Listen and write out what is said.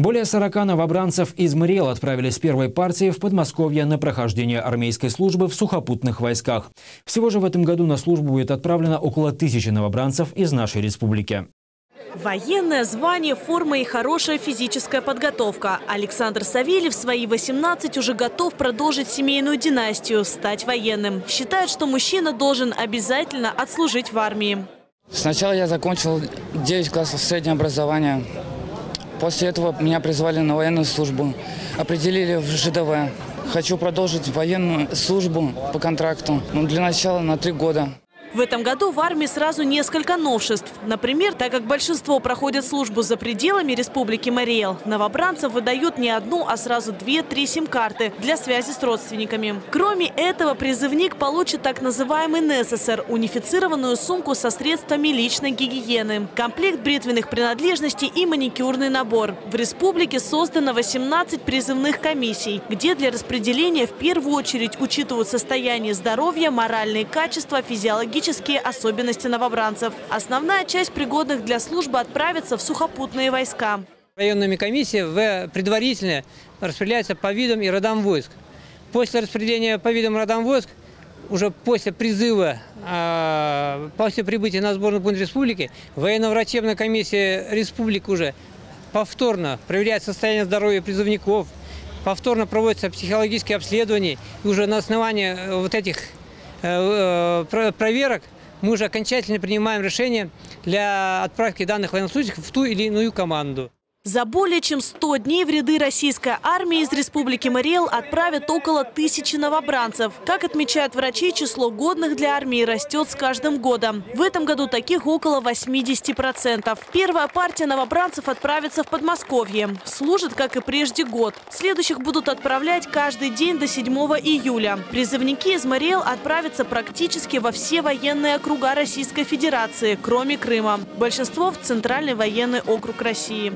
Более 40 новобранцев из МРИЭЛ отправились с первой партии в Подмосковье на прохождение армейской службы в сухопутных войсках. Всего же в этом году на службу будет отправлено около тысячи новобранцев из нашей республики. Военное звание, форма и хорошая физическая подготовка. Александр Савельев в свои 18 уже готов продолжить семейную династию, стать военным. Считает, что мужчина должен обязательно отслужить в армии. Сначала я закончил 9 классов среднего образования. После этого меня призвали на военную службу. Определили в ЖДВ. Хочу продолжить военную службу по контракту. Но для начала на три года. В этом году в армии сразу несколько новшеств. Например, так как большинство проходят службу за пределами Республики Мариэл, новобранцам выдают не одну, а сразу две-три сим-карты для связи с родственниками. Кроме этого, призывник получит так называемый НССР – унифицированную сумку со средствами личной гигиены, комплект бритвенных принадлежностей и маникюрный набор. В республике создано 18 призывных комиссий, где для распределения в первую очередь учитывают состояние здоровья, моральные качества, физиологические физиологические особенности новобранцев. Основная часть пригодных для службы отправится в сухопутные войска. Районными комиссиями предварительно распределяются по видам и родам войск. После распределения по видам и родам войск, уже после призыва, а, после прибытия на сборный пункт республики, военно-врачебная комиссия республики уже повторно проверяет состояние здоровья призывников, повторно проводится психологические обследования, и уже на основании вот этих проверок мы уже окончательно принимаем решение для отправки данных военнослужащих в ту или иную команду. За более чем 100 дней в ряды российской армии из Республики Мариэл отправят около тысячи новобранцев. Как отмечают врачи, число годных для армии растет с каждым годом. В этом году таких около 80%. Первая партия новобранцев отправится в Подмосковье. Служит, как и прежде, год. Следующих будут отправлять каждый день до 7 июля. Призывники из Мариэл отправятся практически во все военные округа Российской Федерации, кроме Крыма. Большинство в Центральный военный округ России.